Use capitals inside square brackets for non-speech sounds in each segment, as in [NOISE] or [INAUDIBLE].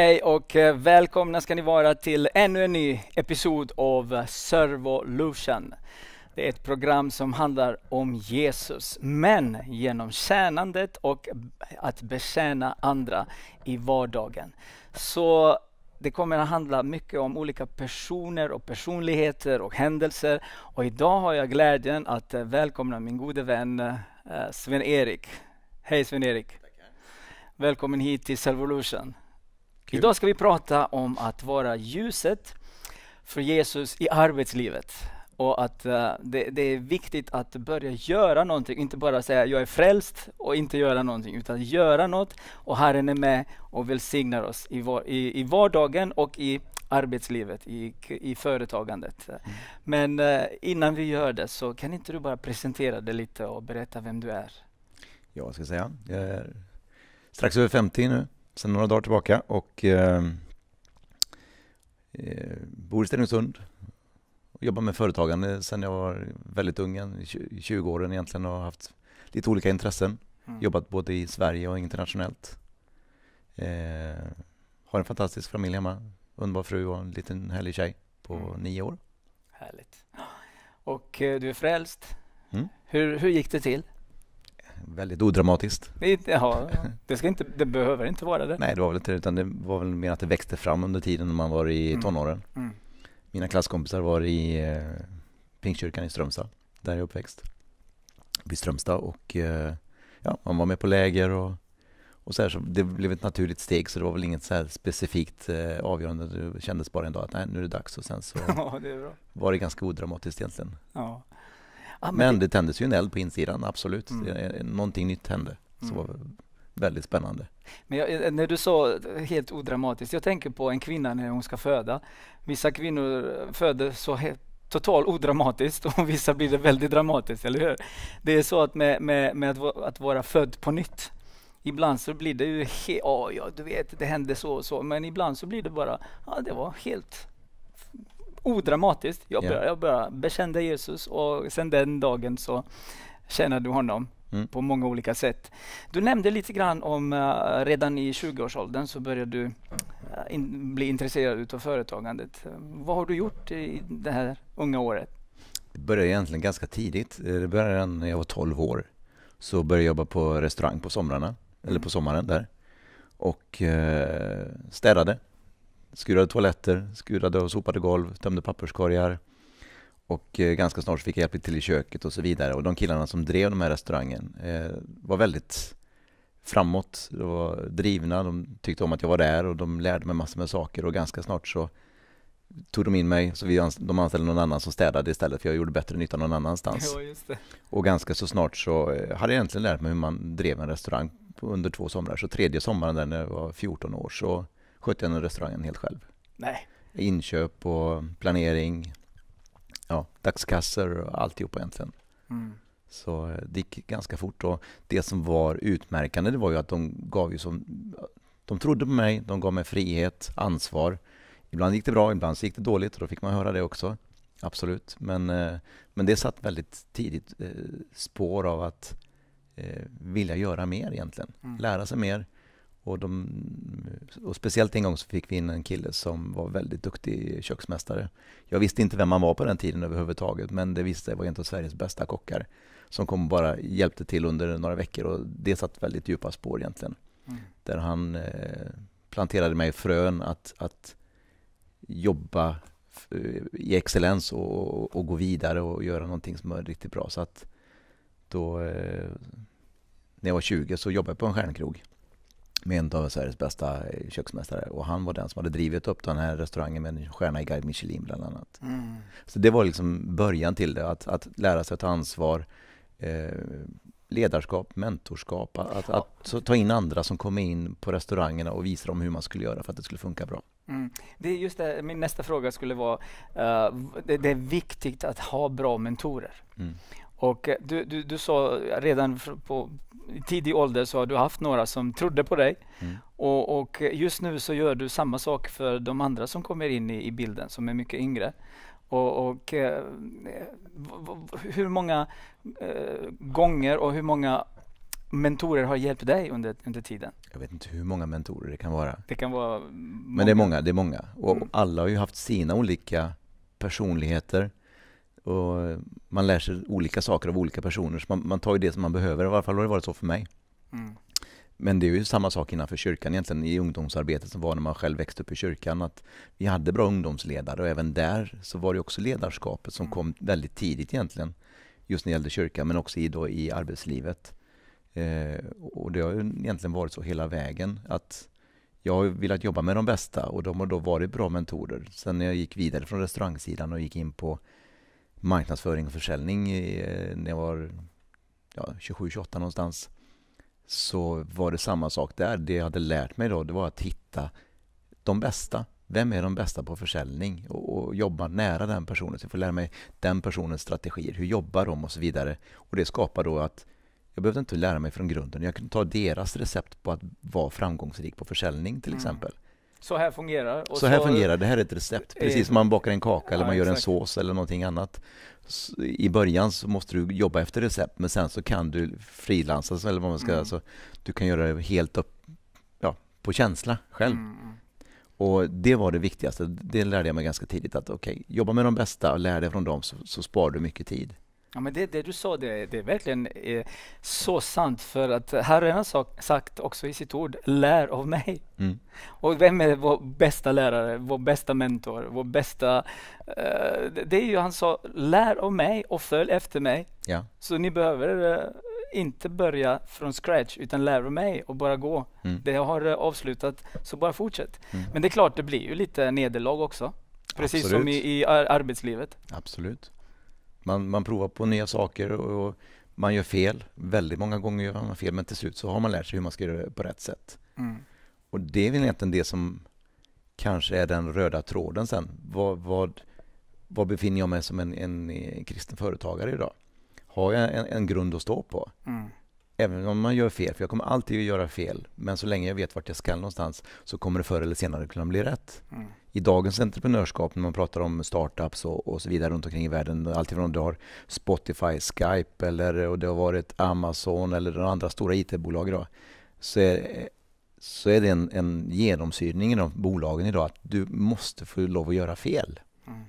Hej och eh, välkomna ska ni vara till ännu en ny episod av Servolution. Det är ett program som handlar om Jesus, men genom tjänandet och att betjäna andra i vardagen. Så det kommer att handla mycket om olika personer och personligheter och händelser. Och idag har jag glädjen att eh, välkomna min gode vän eh, Sven-Erik. Hej Sven-Erik! Välkommen hit till Servolution. Kul. Idag ska vi prata om att vara ljuset för Jesus i arbetslivet. Och att uh, det, det, är viktigt att börja göra någonting, inte bara säga jag är frälst och inte göra någonting, utan göra något och Herren är med och välsignar oss i, var, i, i vardagen och i arbetslivet, i, i företagandet. Mm. Men uh, innan vi gör det så kan inte du bara presentera dig lite och berätta vem du är? Ja, vad ska jag säga? Jag är strax över 50 nu sedan några dagar tillbaka och eh, eh bor i Stenungsund. Jobbar med företagande sedan jag var väldigt ung, i 20 åren egentligen och haft lite olika intressen. Mm. Jobbat både i Sverige och internationellt. Eh, har en fantastisk familj hemma, underbar fru och en liten härlig tjej på mm. nio år. Härligt. Och eh, du är frälst. Mm. Hur, hur gick det till? Väldigt odramatiskt. Ja, det, ska inte, det behöver inte vara det. Nej, det var väl inte utan det var väl mer att det växte fram under tiden när man var i mm. tonåren. Mm. Mina klasskompisar var i eh, Pingstkyrkan i Strömstad, där jag är uppväxt. Vid Strömstad och eh, ja, man var med på läger och, och så, här, så det blev ett naturligt steg så det var väl inget så specifikt eh, avgörande. Det kändes bara en dag att nej, nu är det dags och sen så [LAUGHS] ja, det var det ganska odramatiskt egentligen. Ja. Ah, men, men det... det tändes ju en eld på insidan, absolut. Mm. Någonting nytt hände som mm. var väldigt spännande. Men jag, när du sa helt odramatiskt, jag tänker på en kvinna när hon ska föda. Vissa kvinnor föder så helt totalt odramatiskt och vissa blir det väldigt dramatiskt, eller hur? Det är så att med, med, med att, att vara född på nytt Ibland så blir det ju, he- oh, ja du vet, det hände så och så, men ibland så blir det bara, ja det var helt odramatiskt. Jag, yeah. jag bara bekände Jesus och sen den dagen så känner du honom mm. på många olika sätt. Du nämnde lite grann om uh, redan i 20-årsåldern så började du uh, in, bli intresserad av företagandet. Uh, vad har du gjort i det här unga året? Det började egentligen ganska tidigt. Det började när jag var 12 år. Så började jag jobba på restaurang på somrarna, mm. eller på sommaren där. Och städade skurade toaletter, skurade och sopade golv, tömde papperskorgar. Och eh, ganska snart fick jag hjälp till i köket och så vidare. Och de killarna som drev den här restaurangen eh, var väldigt framåt, de var drivna, de tyckte om att jag var där och de lärde mig massor med saker och ganska snart så tog de in mig, så vi, de anställde någon annan som städade istället för jag gjorde bättre nytta någon annanstans. Ja, och ganska så snart så eh, hade jag egentligen lärt mig hur man drev en restaurang under två somrar. Så tredje sommaren där när jag var 14 år så skötte jag den restaurangen helt själv. Nej. Inköp och planering, ja, dagskassor och alltihopa egentligen. Mm. Så eh, det gick ganska fort och det som var utmärkande det var ju att de gav ju som de trodde på mig, de gav mig frihet, ansvar. Ibland gick det bra, ibland gick det dåligt och då fick man höra det också. Absolut, men, eh, men det satt väldigt tidigt eh, spår av att vilja göra mer egentligen. Mm. Lära sig mer, och, de, och speciellt en gång så fick vi in en kille som var väldigt duktig köksmästare. Jag visste inte vem han var på den tiden överhuvudtaget men det visste jag var en av Sveriges bästa kockar som kom och bara hjälpte till under några veckor och det satt väldigt djupa spår egentligen. Mm. Där han eh, planterade mig frön att, att jobba i excellens och, och, gå vidare och göra någonting som var riktigt bra. Så att då, eh, när jag var 20 så jobbade jag på en stjärnkrog med en av Sveriges bästa köksmästare och han var den som hade drivit upp den här restaurangen med en stjärna i Guide Michelin bland annat. Mm. Så det var liksom början till det, att, att lära sig att ta ansvar, eh, ledarskap, mentorskap, att, ja. att, ta in andra som kommer in på restaurangerna och visa dem hur man skulle göra för att det skulle funka bra. Mm. Det är just det, min nästa fråga skulle vara, uh, det, det, är viktigt att ha bra mentorer. Mm. Och eh, du, du, du sa redan på tidig ålder så har du haft några som trodde på dig. Mm. Och, och, just nu så gör du samma sak för de andra som kommer in i, i bilden som är mycket yngre. Och, och eh, hur många eh, gånger och hur många mentorer har hjälpt dig under, under tiden? Jag vet inte hur många mentorer det kan vara. Det kan vara många. Men det är många, det är många. Och Mm. alla har ju haft sina olika personligheter. Och man lär sig olika saker av olika personer, så man, man tar ju det som man behöver. I alla fall har det varit så för mig. Mm. Men det är ju samma sak innanför kyrkan egentligen i ungdomsarbetet som var när man själv växte upp i kyrkan. Att vi hade bra ungdomsledare och även där så var det också ledarskapet som Mm. kom väldigt tidigt egentligen. Just när det gällde kyrkan men också i, då, i arbetslivet. Eh, och det har ju egentligen varit så hela vägen att jag har velat jobba med de bästa och de har då varit bra mentorer. Sen när jag gick vidare från restaurangsidan och gick in på marknadsföring och försäljning eh, när jag var ja, 27-28 någonstans så var det samma sak där. Det jag hade lärt mig då det var att hitta de bästa. Vem är de bästa på försäljning? Och, och jobba nära den personen. Så jag får lära mig den personens strategier. Hur jobbar de och så vidare. Och det skapar då att jag behövde inte lära mig från grunden. Jag kunde ta deras recept på att vara framgångsrik på försäljning till Mm. Så här fungerar och Så här fungerar det. här är ett recept. Precis som man bakar en kaka eller ja, man gör en exakt. sås eller någonting annat. I början så måste du jobba efter recept men sen så kan du frilansa så- eller vad man ska Mm. så Du kan göra det helt upp ja, på känsla själv. Mm, mm. Och det var det viktigaste. Det lärde jag mig ganska tidigt att okej, jobba med de bästa och lär dig från dem så, så sparar du mycket tid. Ja, men det, det du sa, det, det är verkligen eh, så sant för att Herren har sak- sagt också i sitt ord, lär av mig. Mm. Och vem är vår bästa lärare, vår bästa mentor, vår bästa... eh, det- är ju han sa, lär av mig och följ efter mig. Ja. Så ni behöver eh, inte börja från scratch utan lära av mig och bara gå. Mm. Det jag har eh, avslutat, så bara fortsätt. Mm. Men det är klart, det blir ju lite nederlag också. Precis som Absolut. i, i ar- arbetslivet. Absolut. Man, man provar på nya saker och, och man gör fel. Väldigt många gånger gör man fel men till slut så har man lärt sig hur man ska göra det på rätt sätt. Mm. Och det är väl egentligen det som kanske är den röda tråden sen. Vad, vad, vad befinner jag mig som en, en, kristen företagare idag? Har jag en, en grund att stå på? Mm. Även om man gör fel, för jag kommer alltid att göra fel, men så länge jag vet vart jag ska någonstans så kommer det förr eller senare kunna bli rätt. Mm. I dagens entreprenörskap när man pratar om startups och, och så vidare runt omkring i världen, alltifrån du har Spotify, Skype eller och det har varit Amazon eller de andra stora IT-bolag idag, så är, så är det en, en genomsyrning i de bolagen idag att du måste få lov att göra fel. Mm.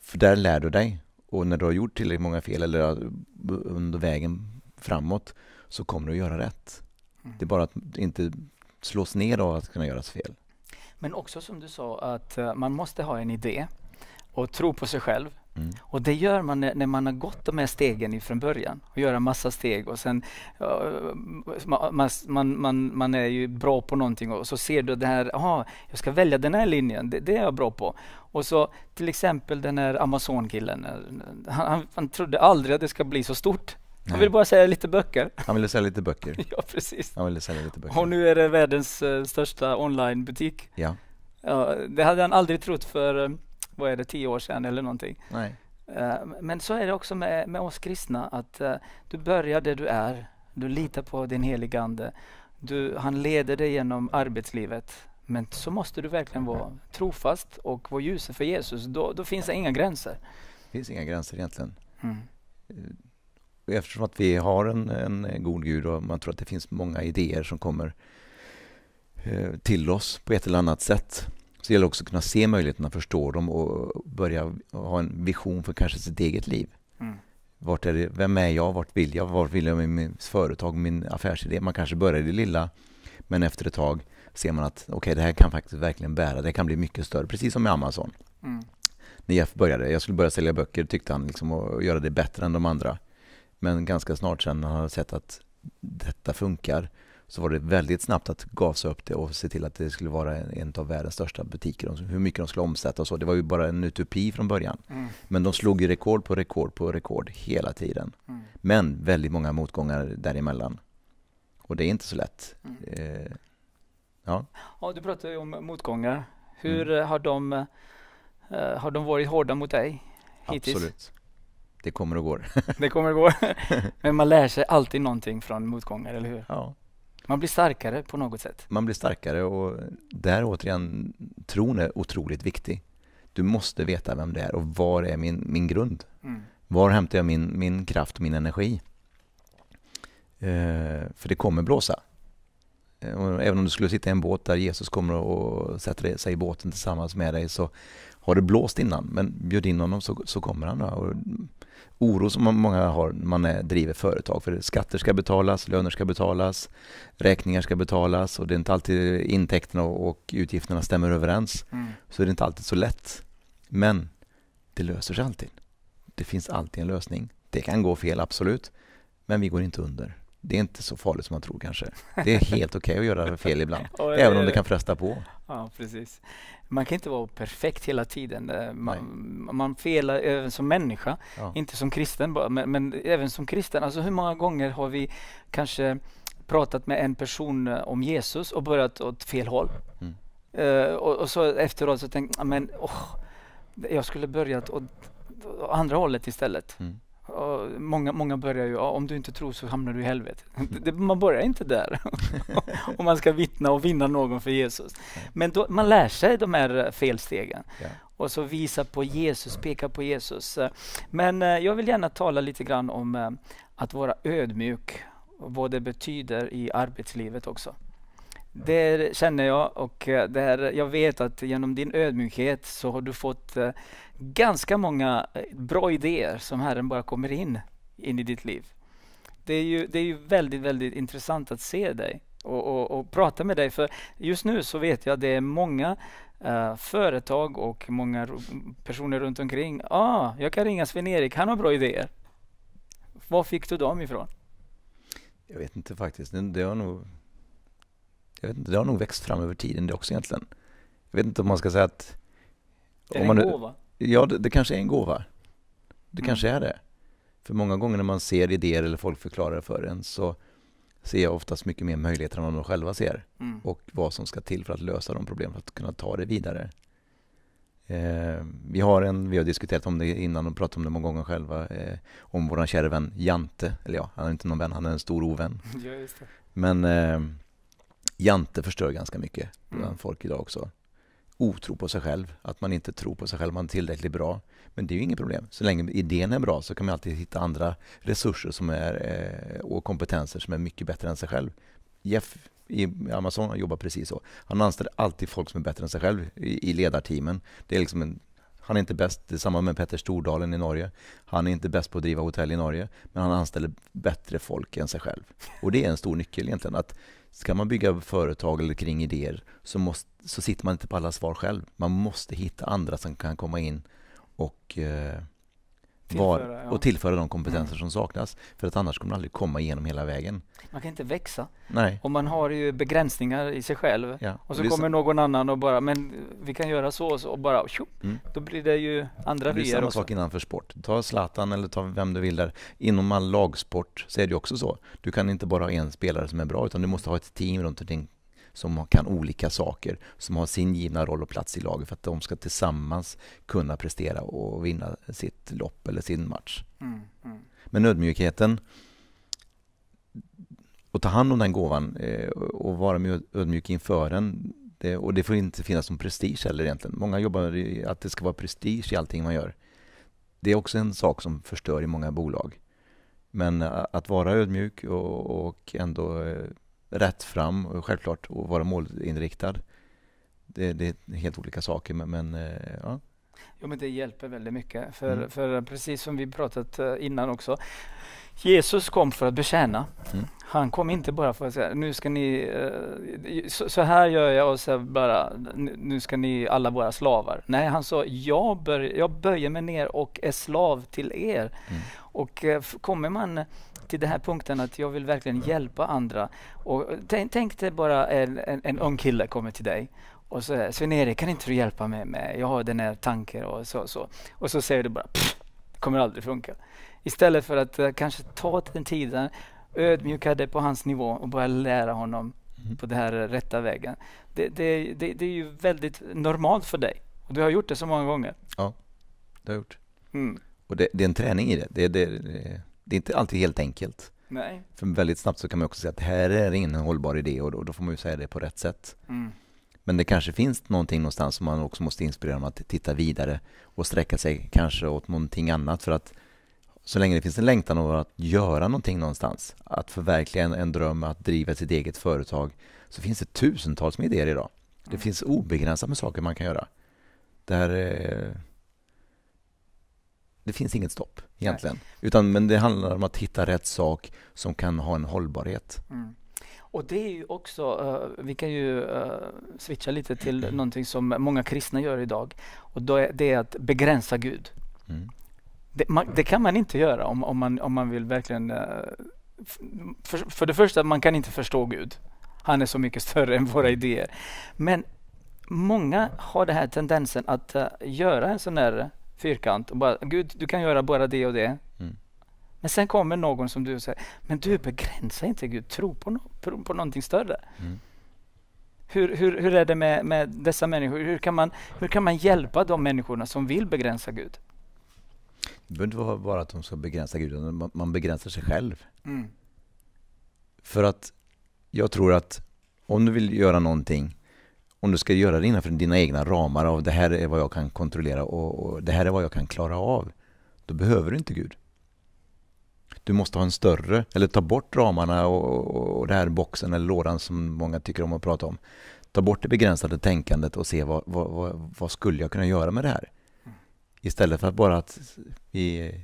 För där lär du dig. Och när du har gjort tillräckligt många fel eller under vägen framåt så kommer du att göra rätt. Mm. Det är bara att inte slås ner av att kunna göras fel. Men också som du sa att eh, man måste ha en idé och tro på sig själv. Mm. Och det gör man när, man har gått de här stegen ifrån början och göra massa steg och sen man, man, man, man är ju bra på någonting och så ser du det här, aha, jag ska välja den här linjen, det, det är jag bra på. Och så till exempel den här Amazon-killen, eh, han, han, han trodde aldrig att det ska bli så stort. Han Nej. vill bara säga lite böcker. Han ville sälja lite böcker. [LAUGHS] ja, precis. Han ville sälja lite böcker. Och nu är det världens eh, största onlinebutik. Ja, Ja, det hade han aldrig trott för, eh, vad är det, tio år sedan eller någonting. nej. Eh, Men så är det också med, med oss kristna att eh, du börjar där du är. Du litar på din helige Ande. Du, han leder dig genom arbetslivet. Men så måste du verkligen vara trofast och vara ljus för Jesus. Då, då finns det inga gränser. Det finns inga gränser egentligen. Mm. Och Eftersom att vi har en, en god Gud och man tror att det finns många idéer som kommer eh, till oss på ett eller annat sätt. Så gäller det också att kunna se möjligheterna, förstå dem och börja ha en vision för kanske sitt eget liv. Mm. Vart är det, vem är jag? Vart vill jag? Vart vill jag med mitt företag, min affärsidé? Man kanske börjar i det lilla, men efter ett tag ser man att okej, det här kan faktiskt verkligen bära. Det kan bli mycket större, precis som med Amazon. Mm. När Jeff började, jag skulle börja sälja böcker, tyckte han liksom att göra det bättre än de andra. Men ganska snart sen när han hade sett att detta funkar så var det väldigt snabbt att gasa upp det och se till att det skulle vara en, av världens största butiker. Hur mycket de skulle omsätta och så. Det var ju bara en utopi från början. Mm. Men de slog ju rekord på rekord på rekord hela tiden. Mm. Men väldigt många motgångar däremellan. Och det är inte så lätt. Mm. Eh, ja, Ja, du pratade ju om motgångar. Hur Mm. eh, har, de, eh, har de varit hårda mot dig hittills? absolut. Det kommer och går. [LAUGHS] Det kommer att gå. [LAUGHS] Men man lär sig alltid någonting från motgångar, eller hur? Ja. Man blir starkare på något sätt. Man blir starkare och där återigen, tron är otroligt viktig. Du måste veta vem det är och var är min, min grund? Mm. Var hämtar jag min, min kraft och min energi? Eh, för det kommer blåsa. Eh, även om du skulle sitta i en båt där Jesus kommer och sätter sig i båten tillsammans med dig så har det blåst innan, men bjud in honom så, så kommer han. Och oro som många har när man är, driver företag, för skatter ska betalas, löner ska betalas, räkningar ska betalas och det är inte alltid intäkterna och utgifterna stämmer överens. Mm. Så är det inte alltid så lätt. Men det löser sig alltid. Det finns alltid en lösning. Det kan gå fel, absolut, men vi går inte under det är inte så farligt som man tror kanske. Det är helt okej okay att göra fel ibland, [LAUGHS] även om det kan fresta på. Ja, precis. Man kan inte vara perfekt hela tiden. Eh, man, man felar även som människa, ja. inte som kristen bara, men, men, även som kristen. Alltså hur många gånger har vi kanske pratat med en person eh, om Jesus och börjat åt fel håll? Mm. Uh, och, och, så efteråt så tänkte jag, men oh, jag skulle börjat åt, åt andra hållet istället. Mm många, många börjar ju, om du inte tror så hamnar du i helvetet. man börjar inte där. [LAUGHS] om man ska vittna och vinna någon för Jesus. Men då, man lär sig de här felstegen. Ja. Och så visa på Jesus, peka på Jesus. Men eh, jag vill gärna tala lite grann om eh, att vara ödmjuk och vad det betyder i arbetslivet också. Det känner jag och eh, det jag vet att genom din ödmjukhet så har du fått ganska många eh, bra idéer som Herren bara kommer in, in i ditt liv. Det är ju, det är ju väldigt, väldigt intressant att se dig och, och, och prata med dig. För just nu så vet jag att det är många uh, företag och många personer runt omkring. Ah, jag kan ringa Sven-Erik, han har bra idéer. Var fick du dem ifrån? Jag vet inte faktiskt. Det har nog, jag vet inte, det har nog växt fram över tiden det också egentligen. Jag vet inte om man ska säga att... Är det en gåva? Ja, det, det, kanske är en gåva. Det mm. kanske är det. För många gånger när man ser idéer eller folk förklarar för en så ser jag oftast mycket mer möjligheter än vad de själva ser. Mm. Och vad som ska till för att lösa de problemen, för att kunna ta det vidare. Eh, vi, har en, vi har diskuterat om det innan och pratat om det många gånger själva. Eh, om vår kära vän Jante. Eller ja, han är inte någon vän, han är en stor ovän. [LAUGHS] Ja, Men eh, Jante förstör ganska mycket bland mm. folk idag också otro på sig själv, att man inte tror på sig själv, man är tillräckligt bra. Men det är ju inget problem. Så länge idén är bra så kan man alltid hitta andra resurser som är, eh, och kompetenser som är mycket bättre än sig själv. Jeff i Amazon jobbar precis så. Han anställer alltid folk som är bättre än sig själv i, i ledarteamen. Det är liksom en, han är inte bäst, det är samma med Petter Stordalen i Norge. Han är inte bäst på att driva hotell i Norge, men han anställer bättre folk än sig själv. Och det är en stor nyckel egentligen. Att Ska man bygga företag eller kring idéer så, måste, så sitter man inte på alla svar själv. Man måste hitta andra som kan komma in och eh, tillföra, var, och tillföra de kompetenser mm. som saknas. För att annars kommer man aldrig komma igenom hela vägen. Man kan inte växa. Nej. Och man har ju begränsningar i sig själv. Ja. Och så och kommer så... någon annan och bara, men vi kan göra så och så och bara, tjo, mm. då blir det ju andra vyer Det är samma sak innanför sport. Ta Zlatan eller ta vem du vill där. Inom all lagsport så är det också så. Du kan inte bara ha en spelare som är bra, utan du måste ha ett team runt omkring som kan olika saker, som har sin givna roll och plats i laget för att de ska tillsammans kunna prestera och vinna sitt lopp eller sin match. Mm, mm. Men ödmjukheten och ta hand om den gåvan eh, och vara ödmjuk inför den. Det, och det får inte finnas någon prestige heller egentligen. Många jobbar i att det ska vara prestige i allting man gör. Det är också en sak som förstör i många bolag. Men att vara ödmjuk och, och ändå eh, rätt fram och självklart och vara målinriktad. Det, det är helt olika saker men, men eh, ja. Jo men det hjälper väldigt mycket. För, mm. för precis som vi pratat eh, innan också. Jesus kom för att betjäna. Mm. Han kom inte bara för att säga nu ska ni, eh, så, här gör jag och så bara nu ska ni alla vara slavar. Nej, han sa jag, bör, jag böjer mig ner och är slav till er. Mm. Och kommer man till den här punkten att jag vill verkligen hjälpa andra. Och tänk, tänk dig bara en, en, en ung kille kommer till dig och så Sven-Erik, kan inte du hjälpa mig med, jag har den här tanken och så. så. Och så säger du bara, det kommer aldrig funka. Istället för att uh, kanske ta den tiden, ödmjuka dig på hans nivå och börja lära honom mm. på den här rätta vägen. Det, det, det, det, är ju väldigt normalt för dig. Och du har gjort det så många gånger. Ja, det har jag gjort. Mm. Och det, det, är en träning i det. Det, det, det är inte alltid helt enkelt. Nej. För väldigt snabbt så kan man också säga att det här är ingen hållbar idé och då, då får man ju säga det på rätt sätt. Mm. Men det kanske finns någonting någonstans som man också måste inspirera om att titta vidare och sträcka sig kanske åt någonting annat för att så länge det finns en längtan av att göra någonting någonstans, att förverkliga en, en dröm, att driva sitt eget företag, så finns det tusentals med idéer idag. Det mm. finns obegränsat med saker man kan göra. Där, eh, det finns inget stopp egentligen. Utan, men det handlar om att hitta rätt sak som kan ha en hållbarhet. Mm. Och det är ju också, uh, vi kan ju uh, switcha lite till mm. någonting som många kristna gör idag. Och då är det att begränsa Gud. Mm. Det, man, det, kan man inte göra om, om, man, om man vill verkligen... Uh, för, för det första, man kan inte förstå Gud. Han är så mycket större än våra idéer. Men många har den här tendensen att göra en sån där fyrkant och bara, Gud, du kan göra bara det och det. Mm. Men sen kommer någon som du säger, men du begränsar inte Gud, tro på, no på någonting större. Mm. Hur, hur, hur är det med, med dessa människor? Hur kan, man, hur kan man hjälpa de människorna som vill begränsa Gud? Det behöver inte vara att de ska begränsa Gud, utan man begränsar sig själv. Mm. För att jag tror att om du vill göra någonting om du ska göra det innanför dina egna ramar av det här är vad jag kan kontrollera och, och, det här är vad jag kan klara av. Då behöver du inte Gud. Du måste ha en större, eller ta bort ramarna och, och, och den här boxen eller lådan som många tycker om att prata om. Ta bort det begränsade tänkandet och se vad, vad, vad, vad skulle jag kunna göra med det här? Istället för att bara att vi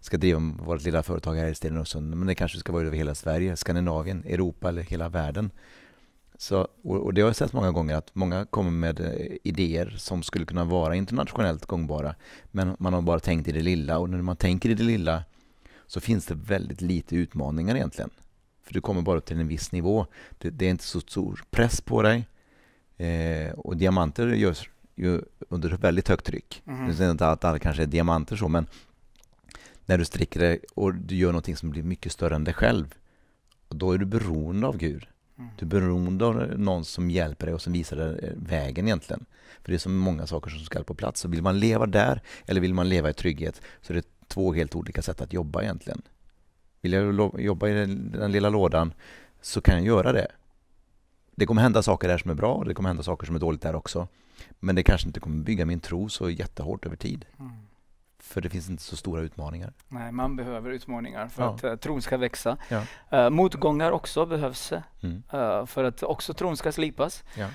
ska driva vårt lilla företag här i Stenungsund, men det kanske ska vara över hela Sverige, Skandinavien, Europa eller hela världen. Så, och det har jag sett många gånger att många kommer med eh, idéer som skulle kunna vara internationellt gångbara. Men man har bara tänkt i det lilla och när man tänker i det lilla så finns det väldigt lite utmaningar egentligen. För du kommer bara till en viss nivå. Det, det är inte så stor press på dig. Eh, och diamanter görs ju under väldigt högt tryck. Mm. Säger inte att alla kanske är diamanter så, men när du sträcker dig och du gör någonting som blir mycket större än dig själv, då är du beroende av Gud. Mm. Du är beroende av någon som hjälper dig och som visar dig eh, vägen egentligen. För det är så många saker som ska på plats. Så vill man leva där eller vill man leva i trygghet så är det två helt olika sätt att jobba egentligen. Vill jag jobba i den lilla lådan så kan jag göra det. Det kommer hända saker där som är bra och det kommer hända saker som är dåligt där också. Men det kanske inte kommer bygga min tro så jättehårt över tid. Mm. För det finns inte så stora utmaningar. Nej, man behöver utmaningar för ja. att uh, tron ska växa. Ja. Uh, motgångar också behövs mm. uh, för att också tron ska slipas. Ja.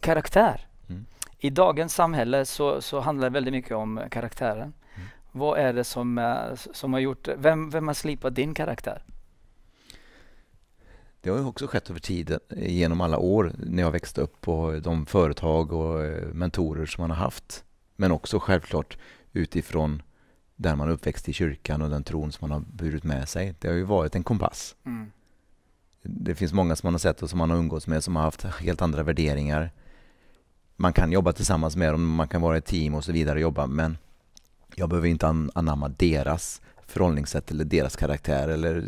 karaktär. Mm. I dagens samhälle så, så handlar det väldigt mycket om karaktären. Mm. Vad är det som, som har gjort, vem, vem har slipat din karaktär? Det har ju också skett över tiden, genom alla år när jag växte upp och de företag och mentorer som man har haft. Men också självklart utifrån där man är uppväxt i kyrkan och den tron som man har burit med sig. Det har ju varit en kompass. Mm. Det finns många som man har sett och som man har umgåtts med som har haft helt andra värderingar. Man kan jobba tillsammans med dem, man kan vara ett team och så vidare och jobba men jag behöver inte anamma deras förhållningssätt eller deras karaktär eller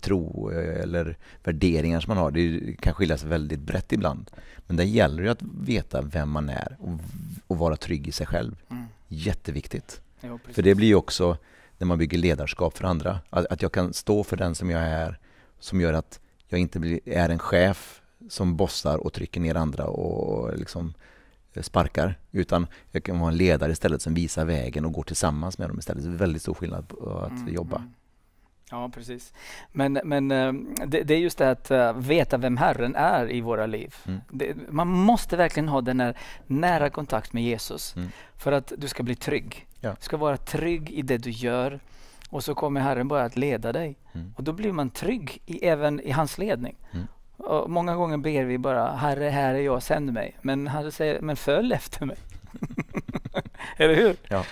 tro eller värderingar som man har. Det kan skilja sig väldigt brett ibland. Men det gäller ju att veta vem man är och, och vara trygg i sig själv. Mm. Jätteviktigt. Jo, för det blir ju också när man bygger ledarskap för andra. Att, att jag kan stå för den som jag är som gör att jag inte blir, är en chef som bossar och trycker ner andra och liksom sparkar. Utan jag kan vara en ledare istället som visar vägen och går tillsammans med dem istället. Det är väldigt stor skillnad på att mm, jobba. Mm. Ja, precis. Men, men eh, det, det, är just det att uh, veta vem Herren är i våra liv. Mm. Det, man måste verkligen ha den här nära kontakt med Jesus mm. för att du ska bli trygg. Ja. Du ska vara trygg i det du gör och så kommer Herren bara att leda dig. Mm. Och då blir man trygg i, även i hans ledning. Mm. Och många gånger ber vi bara Herre, här är jag, sänd mig. Men Herre säger, men följ efter mig. [LAUGHS] Eller hur? Ja.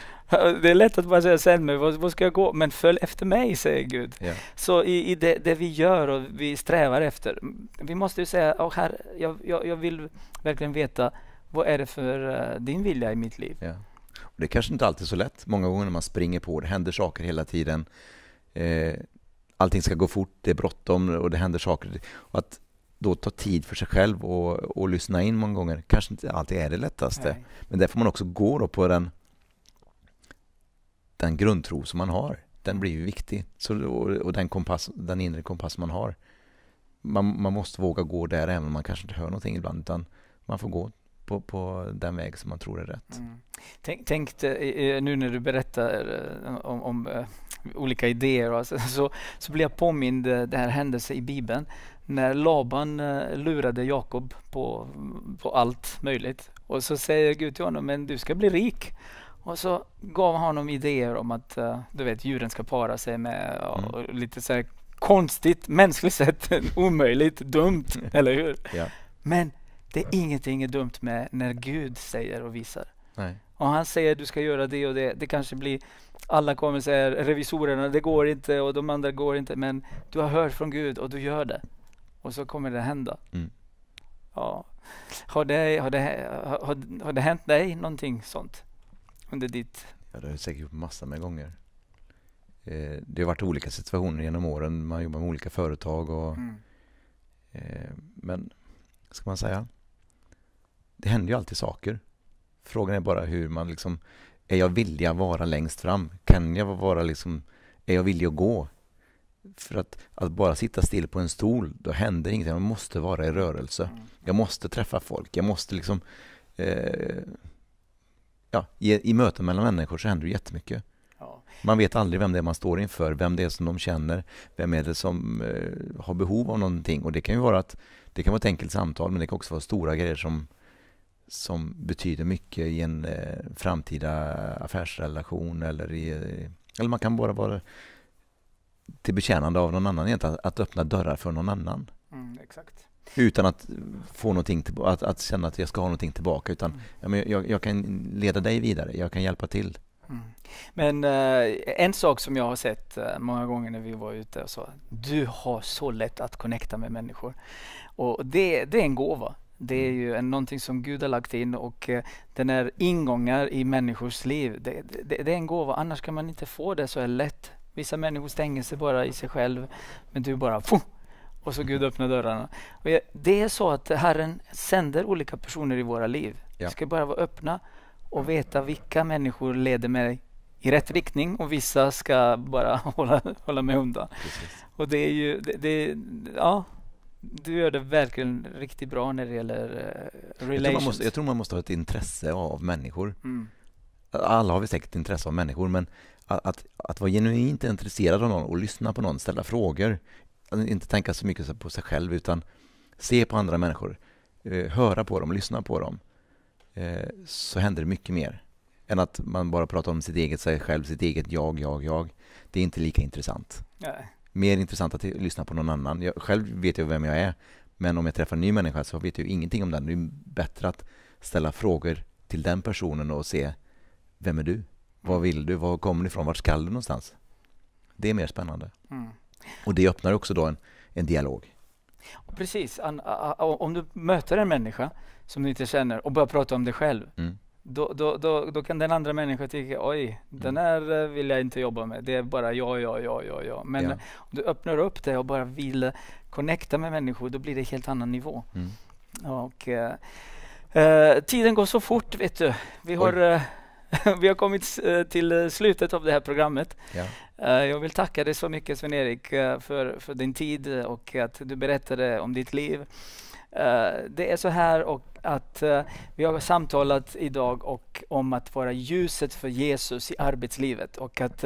Det är lätt att bara säga sänd mig, vad, vad ska jag gå? Men följ efter mig, säger Gud. Ja. Så i, i det, det, vi gör och vi strävar efter, vi måste ju säga, oh, här, jag, jag, jag vill verkligen veta vad är det för uh, din vilja i mitt liv? Ja. Och det är kanske inte alltid är så lätt. Många gånger när man springer på, det händer saker hela tiden. Eh, allting ska gå fort, det är bråttom och det händer saker. Och att då ta tid för sig själv och, och lyssna in många gånger kanske inte alltid är det lättaste. Nej. Men där får man också gå på den, den grundtro som man har. Den blir ju viktig. Så, och, och den, kompass, den inre kompass man har. Man, man måste våga gå där även om man kanske inte hör någonting ibland. Utan man får gå på, på den väg som man tror är rätt. Mm. Tänk, tänk eh, nu när du berättar eh, om, om eh, olika idéer så, så, så blir jag påmind det här händelsen i Bibeln när Laban lurade Jakob på, på allt möjligt. Och så säger Gud till honom, men du ska bli rik. Och så gav han honom idéer om att du vet, djuren ska para sig med och, mm. lite så här konstigt, mänskligt sett [LAUGHS] omöjligt, dumt, eller hur? Ja. Men det är ingenting är dumt med när Gud säger och visar. Nej. Och han säger du ska göra det och det. Det kanske blir, alla kommer säga revisorerna, det går inte och de andra går inte. Men du har hört från Gud och du gör det. Och så kommer det hända. Mm. Ja. Har, det, har, det, har, har det hänt dig någonting sånt under ditt... Ja, det har jag säkert gjort massor med gånger. Eh, det har varit olika situationer genom åren. Man jobbar med olika företag. Och, mm. eh, men, ska man säga? Det händer ju alltid saker. Frågan är bara hur man liksom... Är jag villig att vara längst fram? Kan jag vara liksom... Är jag villig att gå? För att, att bara sitta still på en stol, då händer ingenting. Man måste vara i rörelse. Mm. Jag måste träffa folk. Jag måste liksom... Eh, ja, i, i möten mellan människor så händer det jättemycket. Man vet aldrig vem det är man står inför, vem det är som de känner, vem är det som eh, har behov av någonting. Och det kan ju vara att det kan vara ett enkelt samtal, men det kan också vara stora grejer som, som betyder mycket i en eh, framtida affärsrelation eller i, eller man kan bara vara till betjänande av någon annan, att, att öppna dörrar för någon annan. Mm, exakt. Utan att få någonting till, att, att känna att jag ska ha någonting tillbaka, utan mm. jag, jag kan leda dig vidare, jag kan hjälpa till. Mm. Men uh, en sak som jag har sett uh, många gånger när vi var ute och så, du har så lätt att connecta med människor. Och det, det är en gåva. Det är mm. ju en, någonting som Gud har lagt in och uh, den är ingångar i människors liv. Det, det, det, är en gåva, annars kan man inte få det så lätt. Vissa människor stänger sig bara i sig själv, men du bara Fuh! Och så Gud öppnar dörrarna. Och det är så att Herren sänder olika personer i våra liv. Ja. Vi ska bara vara öppna och veta vilka människor leder mig i rätt riktning och vissa ska bara [LAUGHS] hålla, hålla mig undan. Precis. Och det är ju, det, det, ja, du gör det verkligen riktigt bra när det gäller uh, relations. Jag tror, måste, jag tror, man måste, ha ett intresse av människor. Mm. Alla har vi säkert intresse av människor, men att, att, att, vara genuint intresserad av någon och lyssna på någon, ställa frågor, inte tänka så mycket på sig själv utan se på andra människor, uh, höra på dem, lyssna på dem eh, så händer det mycket mer än att man bara pratar om sitt eget sig själv, sitt eget jag, jag, jag. Det är inte lika intressant. Nej. Mer intressant att lyssna på någon annan. Jag, själv vet jag vem jag är, men om jag träffar en ny människa så vet jag ingenting om den. Det är bättre att ställa frågor till den personen och se vem är du? Vad mm. vill du? Var kommer du ifrån? Vart ska du någonstans? Det är mer spännande. Mm. Och det öppnar också då en, en dialog. Precis. Om du möter en människa som du inte känner och börjar prata om dig själv. Mm. Då, då, då, då, kan den andra människan tycka, oj, mm. den här eh, vill jag inte jobba med. Det är bara ja, ja, ja, ja, ja. Men ja. om du öppnar upp det och bara vill connecta med människor, då blir det en helt annan nivå. Mm. Och, eh, eh, tiden går så fort, vet du. Vi har, eh, [LAUGHS] vi har kommit eh, till slutet av det här programmet. Ja. Jag vill tacka dig så mycket Sven-Erik för, för din tid och att du berättade om ditt liv. Det är så här och att vi har samtalat idag och om att vara ljuset för Jesus i arbetslivet och att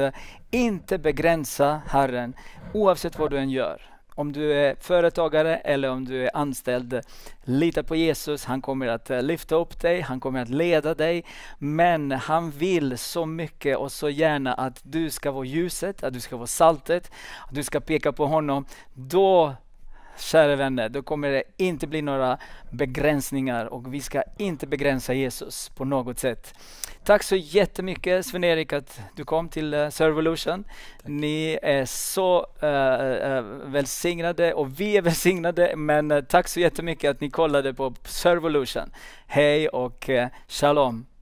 inte begränsa Herren oavsett vad du än gör. Om du är företagare eller om du är anställd, lita på Jesus. Han kommer att eh, lyfta upp dig, han kommer att leda dig. Men han vill så mycket och så gärna att du ska vara ljuset, att du ska vara saltet, att du ska peka på honom. Då kära vänner, då kommer det inte bli några begränsningar och vi ska inte begränsa Jesus på något sätt. Tack så jättemycket Sven-Erik att du kom till uh, Servolution. Ni är så uh, uh, välsignade och vi är välsignade men uh, tack så jättemycket att ni kollade på Servolution. Hej och shalom!